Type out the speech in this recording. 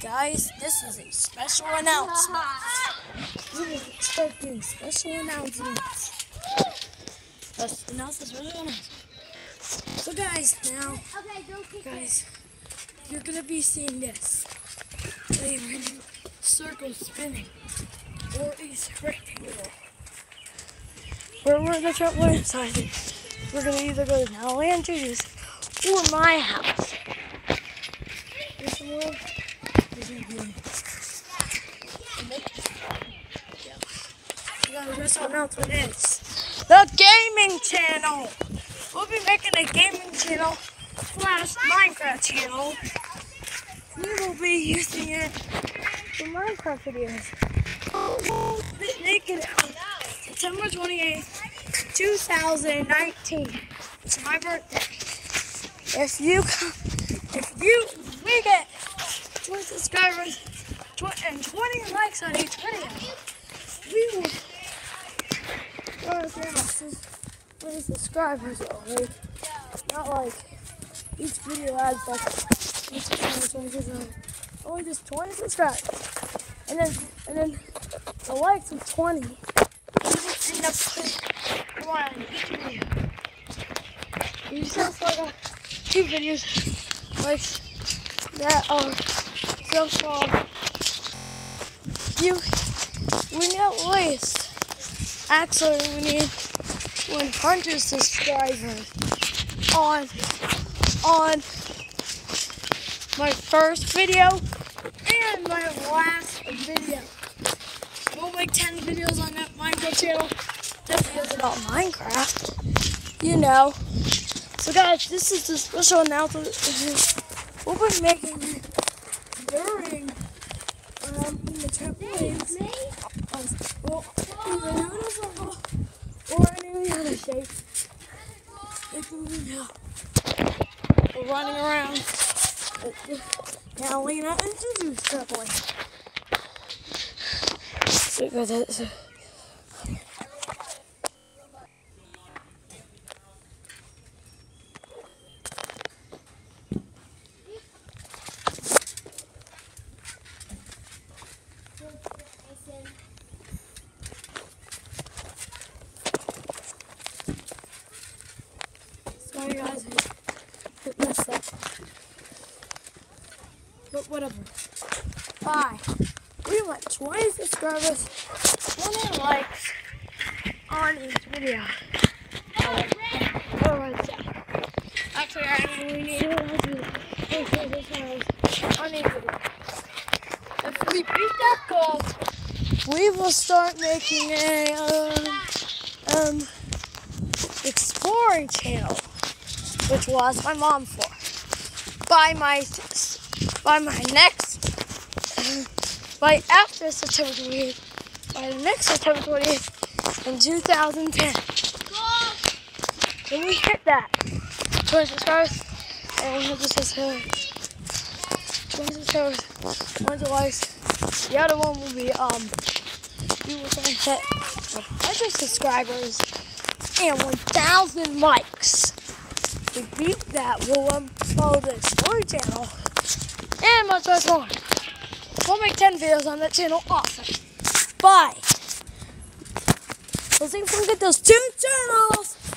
Guys, this is a special announcement. You were expecting special announcements. Let's announce this special announcement. So guys, now, Okay, don't kick guys, you're gonna be seeing this. A circle spinning. Or a rectangle. Where we're gonna try one inside. We're gonna either go to now or my house. This one is in here. The gaming channel. We'll be making a gaming channel slash Minecraft channel. We will be using it for Minecraft videos. We'll it September 28th, 2019. It's my birthday. If you, if you, we get 20 subscribers tw- and 20 likes on each video, we will. Oh, yeah, so 20 subscribers only. Not like each video adds like each subscriber, 20 subscribers. only just 20 subscribers. And then and then the likes of 20. We just end up putting one on video. You just like uh, two videos like that are so far. You we at least actually we need 100 subscribers on on my first video and my last video. We'll make 10 videos on that Minecraft channel. 10 videos about Minecraft. You know. So guys, this is the special announcement. We'll be making during um, the trampolines. Um, well, noodles or, any other shape. It's moving now. We're running around. Now Lena introduce trampoline. So go this. Sorry guys, I hit messed up. But whatever. Bye. We want 20 subscribers, 20 likes on each video. Oh, right there. Actually, I we need to do on each video. If we beat that goal, we will start making a um, um exploring channel, which was my mom for. By my by my next by after September 28th, by the next September 28th in 2010. When we hit that 20 subscribers and 100 subscribers, 20 subscribers, 100 likes, the other one will be um we will try to hit 100 subscribers and 1,000 likes. We beat that, we'll upload the story channel much more. We'll make 10 videos on that channel Awesome. Bye. Let's see if we can get those two channels.